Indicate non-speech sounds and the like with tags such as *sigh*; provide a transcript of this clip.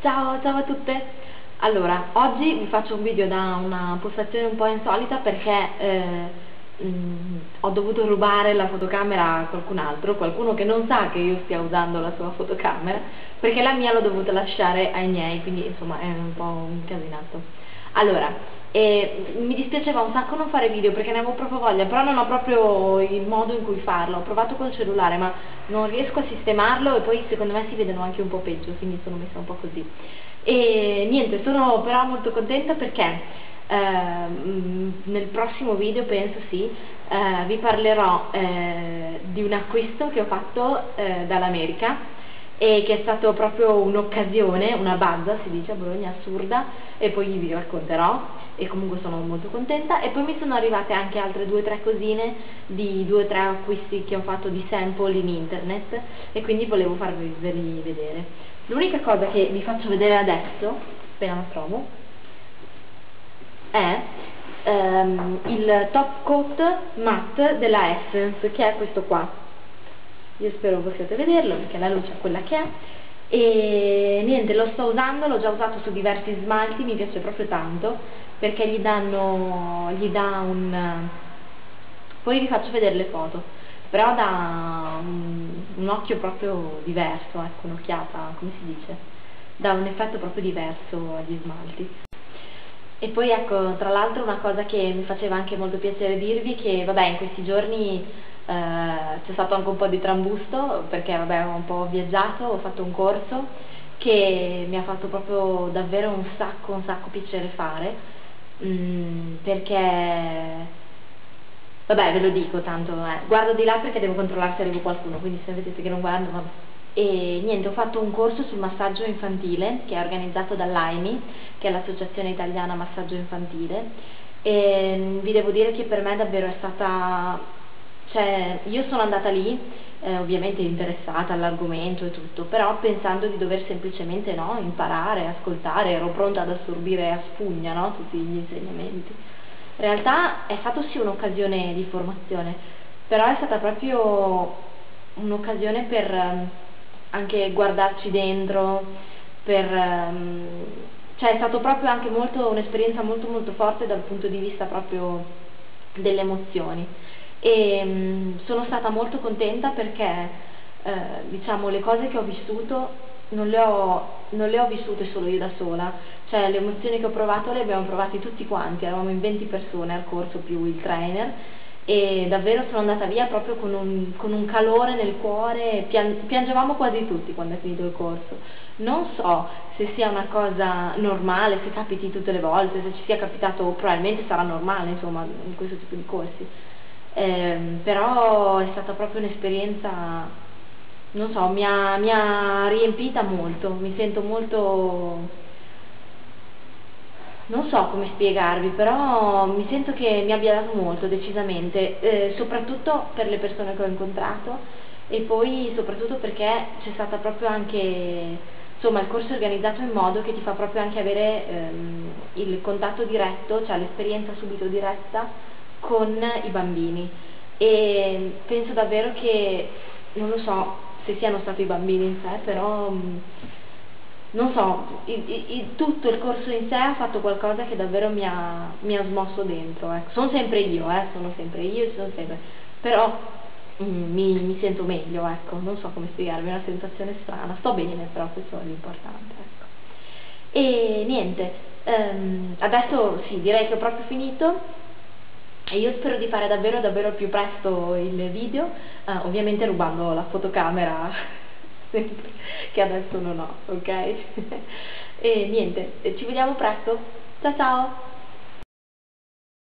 Ciao, ciao a tutte! Allora, oggi vi faccio un video da una postazione un po' insolita perché eh, mh, mm, ho dovuto rubare la fotocamera a qualcun altro, qualcuno che non sa che io stia usando la sua fotocamera, perché la mia l'ho dovuta lasciare ai miei, quindi insomma è un po' un casinato. Allora, e mi dispiaceva un sacco non fare video perché ne avevo proprio voglia, però non ho proprio il modo in cui farlo. Ho provato col cellulare, ma non riesco a sistemarlo e poi secondo me si vedono anche un po' peggio, quindi sono messa un po' così. E niente, sono però molto contenta perché eh, nel prossimo video, penso sì, eh, vi parlerò eh, di un acquisto che ho fatto eh, dall'America e che è stato proprio un'occasione, una bazza, si dice a Bologna, assurda, e poi vi racconterò, e comunque sono molto contenta, e poi mi sono arrivate anche altre due o tre cosine di due o tre acquisti che ho fatto di sample in internet, e quindi volevo farvi vedere. L'unica cosa che vi faccio vedere adesso, appena la trovo, è um, il top coat matte della Essence, che è questo qua. Io spero possiate vederlo perché la luce è quella che è e niente lo sto usando l'ho già usato su diversi smalti mi piace proprio tanto perché gli danno gli dà un poi vi faccio vedere le foto però dà un, un occhio proprio diverso ecco un'occhiata come si dice? Dà un effetto proprio diverso agli smalti. E poi ecco tra l'altro una cosa che mi faceva anche molto piacere dirvi che vabbè in questi giorni c'è stato anche un po' di trambusto perché vabbè, ho un po' viaggiato, ho fatto un corso che mi ha fatto proprio davvero un sacco, un sacco piacere fare mm, perché vabbè ve lo dico tanto eh. guardo di là perché devo controllare se arrivo qualcuno quindi se vedete che non guardo vabbè. e niente ho fatto un corso sul massaggio infantile che è organizzato dall'AIMI che è l'associazione italiana massaggio infantile e mm, vi devo dire che per me davvero è stata cioè, io sono andata lì, eh, ovviamente interessata all'argomento e tutto, però pensando di dover semplicemente no, imparare, ascoltare, ero pronta ad assorbire a spugna no, tutti gli insegnamenti. In realtà è stata sì un'occasione di formazione, però è stata proprio un'occasione per um, anche guardarci dentro, per, um, cioè è stato proprio anche molto, un'esperienza molto molto forte dal punto di vista proprio delle emozioni e mh, sono stata molto contenta perché eh, diciamo le cose che ho vissuto non le ho, non le ho vissute solo io da sola, cioè le emozioni che ho provato le abbiamo provate tutti quanti, eravamo in 20 persone al corso più il trainer e davvero sono andata via proprio con un, con un calore nel cuore, pian, piangevamo quasi tutti quando è finito il corso. Non so se sia una cosa normale, se capiti tutte le volte, se ci sia capitato, probabilmente sarà normale insomma in questo tipo di corsi eh, però è stata proprio un'esperienza, non so, mi ha, mi ha riempita molto, mi sento molto, non so come spiegarvi, però mi sento che mi abbia dato molto decisamente, eh, soprattutto per le persone che ho incontrato e poi soprattutto perché c'è stata proprio anche insomma il corso è organizzato in modo che ti fa proprio anche avere ehm, il contatto diretto, cioè l'esperienza subito diretta con i bambini e penso davvero che, non lo so se siano stati i bambini in sé, però mm, non so, il, il, tutto il corso in sé ha fatto qualcosa che davvero mi ha, mi ha smosso dentro, ecco. sono sempre io, eh, sono sempre io, sono sempre, però mm, mi, mi, sento meglio, ecco, non so come spiegarvi, è una sensazione strana, sto bene però questo è l'importante, ecco. E niente, ehm, adesso sì, direi che ho proprio finito, e io spero di fare davvero davvero più presto il video, uh, ovviamente rubando la fotocamera *laughs* che adesso non ho, ok? *laughs* e niente, ci vediamo presto, ciao ciao!